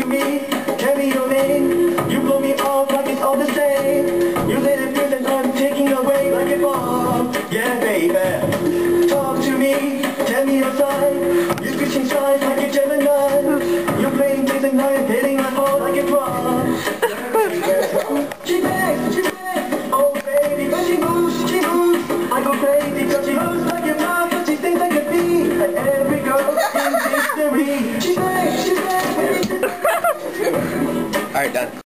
to me, carry your name. You blow me off like it's all the same. You let it feel that I'm taking away like a bomb. Yeah, baby. Talk to me, tell me your side. You're switching sides like a Gemini. You're playing things and I'm hitting my heart like a drum. she begs, she begs. Oh, baby, but she moves, she moves. I go crazy because she moves like a mom, but she thinks like a bee. Like every girl in history. She begs. All right, done.